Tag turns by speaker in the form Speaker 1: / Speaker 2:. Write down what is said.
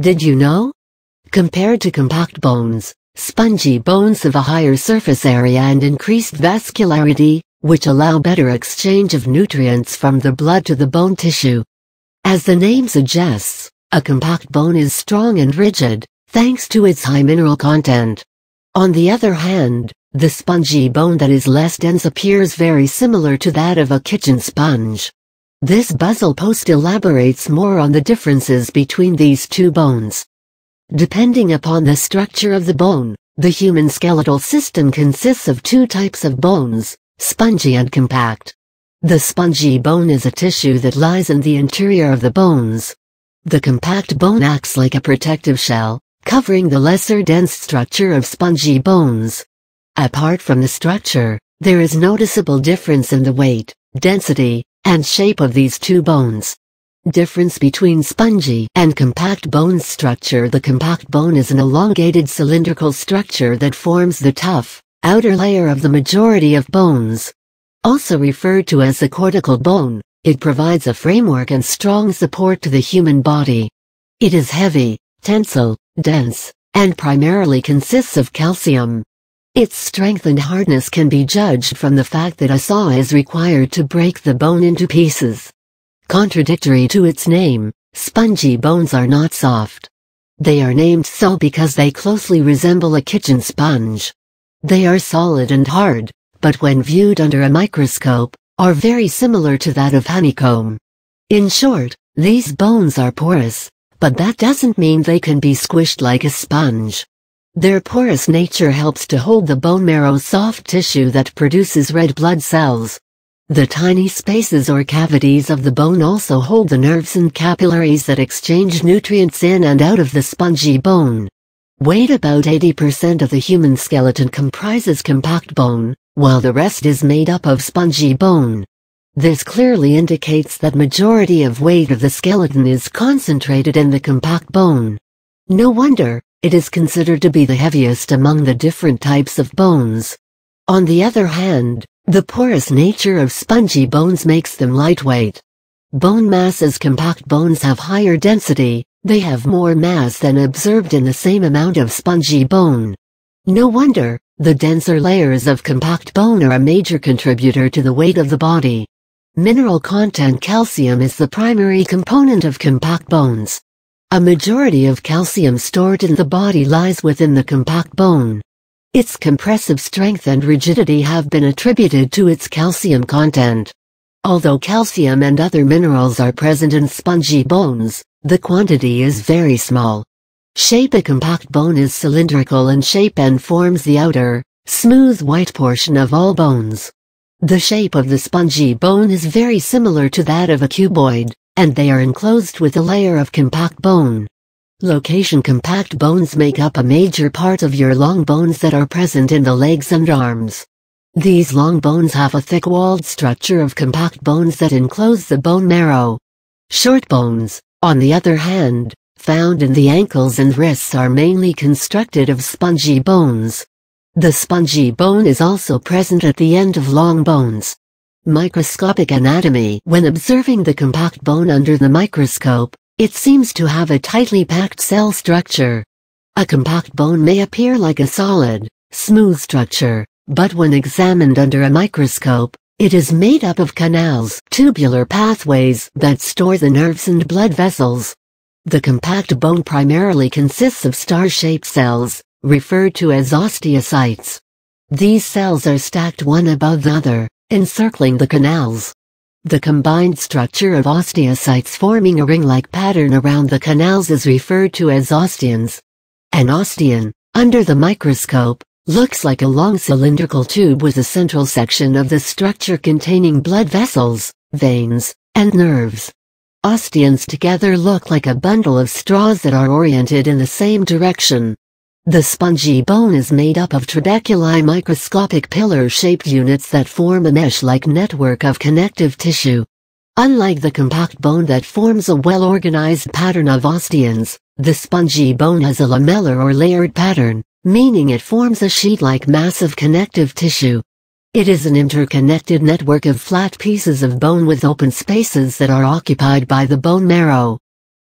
Speaker 1: Did you know? Compared to compact bones, spongy bones have a higher surface area and increased vascularity, which allow better exchange of nutrients from the blood to the bone tissue. As the name suggests, a compact bone is strong and rigid, thanks to its high mineral content. On the other hand, the spongy bone that is less dense appears very similar to that of a kitchen sponge. This Buzzle post elaborates more on the differences between these two bones. Depending upon the structure of the bone, the human skeletal system consists of two types of bones, spongy and compact. The spongy bone is a tissue that lies in the interior of the bones. The compact bone acts like a protective shell, covering the lesser dense structure of spongy bones. Apart from the structure, there is noticeable difference in the weight, density, and shape of these two bones. Difference between spongy and compact bone structure The compact bone is an elongated cylindrical structure that forms the tough, outer layer of the majority of bones. Also referred to as the cortical bone, it provides a framework and strong support to the human body. It is heavy, tensile, dense, and primarily consists of calcium. Its strength and hardness can be judged from the fact that a saw is required to break the bone into pieces. Contradictory to its name, spongy bones are not soft. They are named so because they closely resemble a kitchen sponge. They are solid and hard, but when viewed under a microscope, are very similar to that of honeycomb. In short, these bones are porous, but that doesn't mean they can be squished like a sponge. Their porous nature helps to hold the bone marrow soft tissue that produces red blood cells. The tiny spaces or cavities of the bone also hold the nerves and capillaries that exchange nutrients in and out of the spongy bone. Weight about 80% of the human skeleton comprises compact bone, while the rest is made up of spongy bone. This clearly indicates that majority of weight of the skeleton is concentrated in the compact bone. No wonder, it is considered to be the heaviest among the different types of bones. On the other hand, the porous nature of spongy bones makes them lightweight. Bone mass as compact bones have higher density, they have more mass than observed in the same amount of spongy bone. No wonder, the denser layers of compact bone are a major contributor to the weight of the body. Mineral content calcium is the primary component of compact bones. A majority of calcium stored in the body lies within the compact bone. Its compressive strength and rigidity have been attributed to its calcium content. Although calcium and other minerals are present in spongy bones, the quantity is very small. Shape A compact bone is cylindrical in shape and forms the outer, smooth white portion of all bones. The shape of the spongy bone is very similar to that of a cuboid and they are enclosed with a layer of compact bone. Location compact bones make up a major part of your long bones that are present in the legs and arms. These long bones have a thick-walled structure of compact bones that enclose the bone marrow. Short bones, on the other hand, found in the ankles and wrists are mainly constructed of spongy bones. The spongy bone is also present at the end of long bones. Microscopic anatomy When observing the compact bone under the microscope, it seems to have a tightly packed cell structure. A compact bone may appear like a solid, smooth structure, but when examined under a microscope, it is made up of canals, tubular pathways that store the nerves and blood vessels. The compact bone primarily consists of star-shaped cells, referred to as osteocytes. These cells are stacked one above the other, encircling the canals. The combined structure of osteocytes forming a ring-like pattern around the canals is referred to as osteons. An osteon, under the microscope, looks like a long cylindrical tube with a central section of the structure containing blood vessels, veins, and nerves. Osteons together look like a bundle of straws that are oriented in the same direction. The spongy bone is made up of trabeculae microscopic pillar-shaped units that form a mesh-like network of connective tissue. Unlike the compact bone that forms a well-organized pattern of osteons, the spongy bone has a lamellar or layered pattern, meaning it forms a sheet-like mass of connective tissue. It is an interconnected network of flat pieces of bone with open spaces that are occupied by the bone marrow.